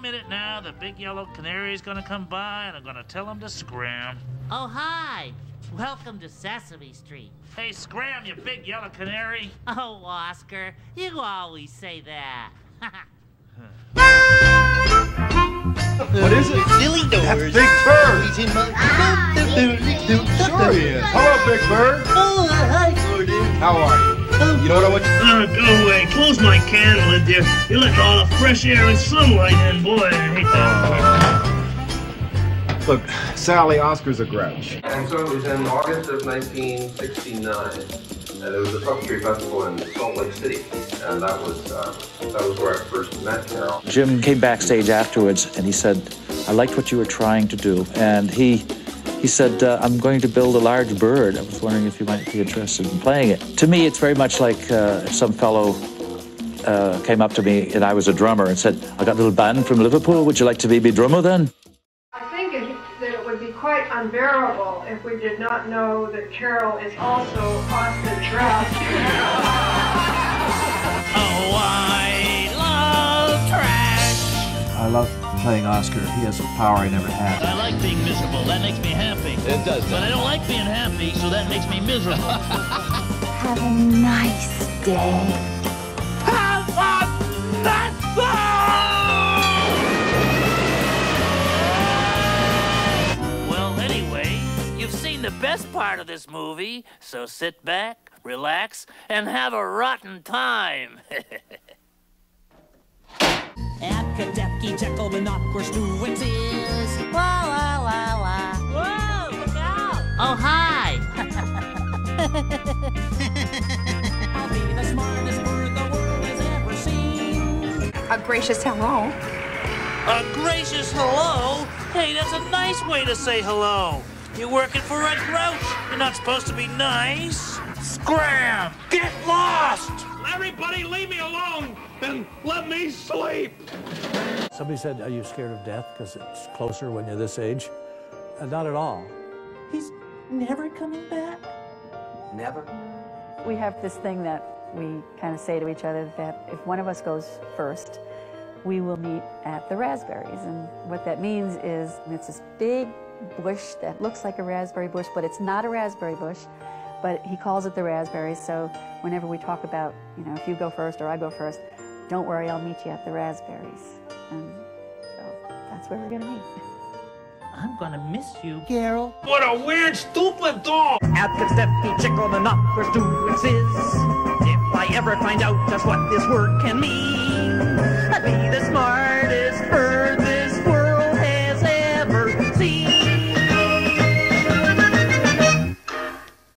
minute now, the big yellow canary is gonna come by and I'm gonna tell him to scram. Oh, hi. Welcome to Sesame Street. Hey, scram, you big yellow canary. Oh, Oscar, you always say that. What is it? Silly doors. That's Big Bird. He's in my. Sure he is. Hello, Big Bird. Oh, hi, Gordon. How are you? You know what I want you Uh, go away. Close my can lid there. You let all the fresh air and sunlight in. Boy, I hate that. Look, Sally, Oscar's a grouch. And so it was in August of 1969. And there was a puppetry festival in Salt Lake City, and that was uh, that was where I first met Caroll. Jim came backstage afterwards and he said, I liked what you were trying to do. And he he said, uh, I'm going to build a large bird. I was wondering if you might be interested in playing it. To me, it's very much like uh, some fellow uh, came up to me and I was a drummer and said, I got a little band from Liverpool. Would you like to be my drummer then? I think it, that it would be quite unbearable if we did not know that Caroll is also Austin Trout. playing Oscar. He has a power I never had. I like being miserable. That makes me happy. It does. But I don't like being happy, so that makes me miserable. Have a nice day. Have a nice day! well, anyway, you've seen the best part of this movie, so sit back, relax, and have a rotten time. Abkadabky, Jekyll, and awkward Stuences. La la la la. Whoa, look out! Oh, hi! I'll be the smartest bird the world has ever seen. A gracious hello. A gracious hello? Hey, that's a nice way to say hello. You're working for a grouch. You're not supposed to be nice. Scram! Get lost! Everybody, leave me alone and let me sleep. Somebody said, Are you scared of death because it's closer when you're this age? Uh, not at all. He's never coming back. Never. We have this thing that we kind of say to each other that if one of us goes first, we will meet at the raspberries. And what that means is it's this big bush that looks like a raspberry bush, but it's not a raspberry bush. But he calls it the raspberries. So whenever we talk about, you know, if you go first or I go first, don't worry, I'll meet you at the raspberries. And so that's where we're going to meet. I'm gonna miss you. Caroll. What a weird, stupid dog. Abkadabky, Jekyll, and awkward Stuences. If I ever find out just what this word can mean, I'd be the smart